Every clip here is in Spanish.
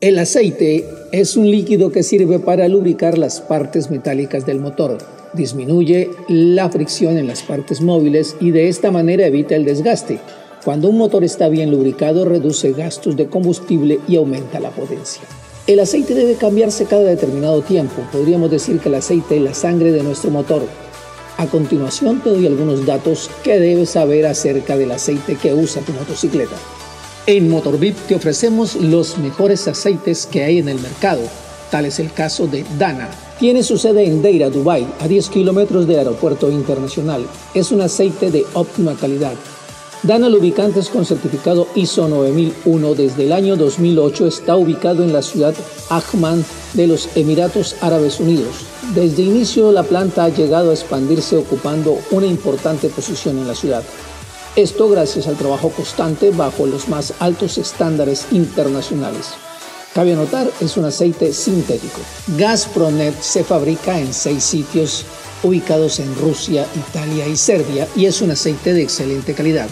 El aceite es un líquido que sirve para lubricar las partes metálicas del motor. Disminuye la fricción en las partes móviles y de esta manera evita el desgaste. Cuando un motor está bien lubricado, reduce gastos de combustible y aumenta la potencia. El aceite debe cambiarse cada determinado tiempo. Podríamos decir que el aceite es la sangre de nuestro motor. A continuación te doy algunos datos que debes saber acerca del aceite que usa tu motocicleta. En MotorVip te ofrecemos los mejores aceites que hay en el mercado. Tal es el caso de Dana. Tiene su sede en Deira, Dubai, a 10 kilómetros del aeropuerto internacional. Es un aceite de óptima calidad Dana Lubricantes con certificado ISO 9001 desde el año 2008 está ubicado en la ciudad Ahman de los Emiratos Árabes Unidos. Desde inicio la planta ha llegado a expandirse ocupando una importante posición en la ciudad. Esto gracias al trabajo constante bajo los más altos estándares internacionales. Cabe anotar, es un aceite sintético. Gaspronet se fabrica en seis sitios ubicados en Rusia, Italia y Serbia y es un aceite de excelente calidad.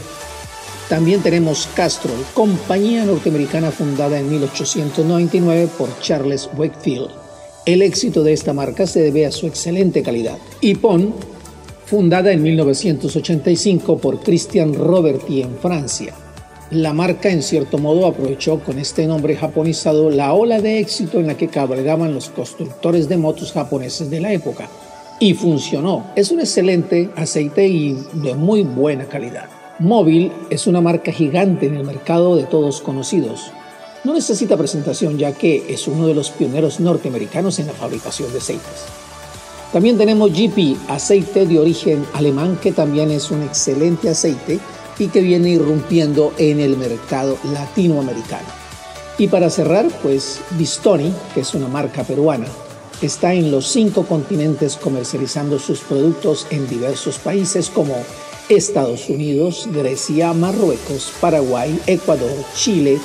También tenemos Castrol, compañía norteamericana fundada en 1899 por Charles Wakefield. El éxito de esta marca se debe a su excelente calidad. Ipon, fundada en 1985 por Christian Roberti en Francia. La marca en cierto modo aprovechó con este nombre japonizado la ola de éxito en la que cabalgaban los constructores de motos japoneses de la época. Y funcionó. Es un excelente aceite y de muy buena calidad. Móvil es una marca gigante en el mercado de todos conocidos. No necesita presentación ya que es uno de los pioneros norteamericanos en la fabricación de aceites. También tenemos GP, aceite de origen alemán que también es un excelente aceite y que viene irrumpiendo en el mercado latinoamericano. Y para cerrar, pues Bistoni, que es una marca peruana, está en los cinco continentes comercializando sus productos en diversos países como Estados Unidos, Grecia, Marruecos, Paraguay, Ecuador, Chile,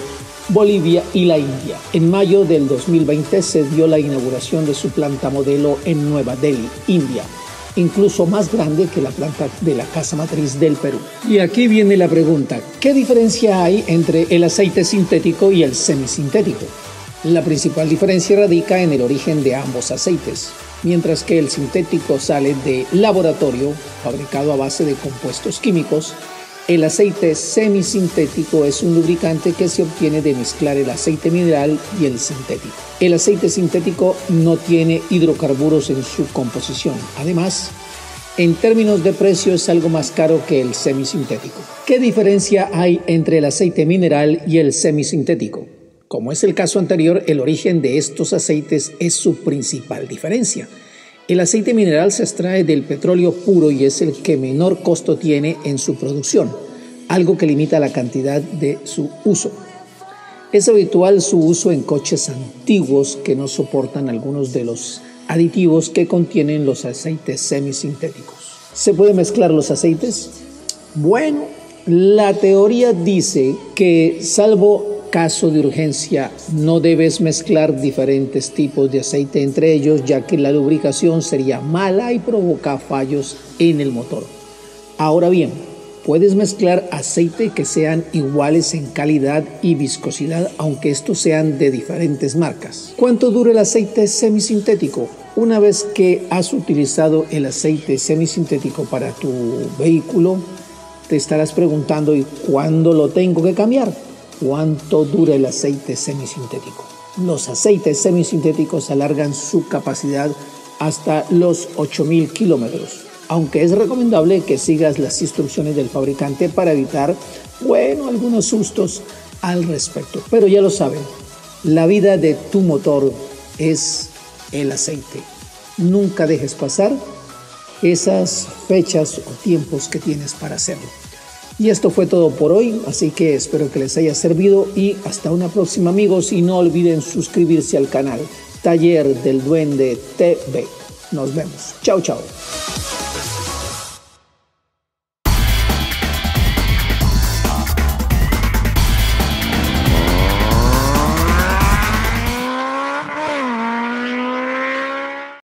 Bolivia y la India. En mayo del 2020 se dio la inauguración de su planta modelo en Nueva Delhi, India, incluso más grande que la planta de la casa matriz del Perú. Y aquí viene la pregunta, ¿qué diferencia hay entre el aceite sintético y el semisintético? La principal diferencia radica en el origen de ambos aceites mientras que el sintético sale de laboratorio, fabricado a base de compuestos químicos. El aceite semisintético es un lubricante que se obtiene de mezclar el aceite mineral y el sintético. El aceite sintético no tiene hidrocarburos en su composición. Además, en términos de precio es algo más caro que el semisintético. ¿Qué diferencia hay entre el aceite mineral y el semisintético? Como es el caso anterior, el origen de estos aceites es su principal diferencia. El aceite mineral se extrae del petróleo puro y es el que menor costo tiene en su producción, algo que limita la cantidad de su uso. Es habitual su uso en coches antiguos que no soportan algunos de los aditivos que contienen los aceites semisintéticos. ¿Se puede mezclar los aceites? Bueno, la teoría dice que salvo caso de urgencia no debes mezclar diferentes tipos de aceite entre ellos ya que la lubricación sería mala y provoca fallos en el motor. Ahora bien, puedes mezclar aceite que sean iguales en calidad y viscosidad aunque estos sean de diferentes marcas. ¿Cuánto dura el aceite semisintético? Una vez que has utilizado el aceite semisintético para tu vehículo, te estarás preguntando ¿y cuándo lo tengo que cambiar? Cuánto dura el aceite semisintético. Los aceites semisintéticos alargan su capacidad hasta los 8000 kilómetros, aunque es recomendable que sigas las instrucciones del fabricante para evitar, bueno, algunos sustos al respecto. Pero ya lo saben, la vida de tu motor es el aceite. Nunca dejes pasar esas fechas o tiempos que tienes para hacerlo. Y esto fue todo por hoy, así que espero que les haya servido y hasta una próxima amigos y no olviden suscribirse al canal Taller del Duende TV. Nos vemos. Chao, chao.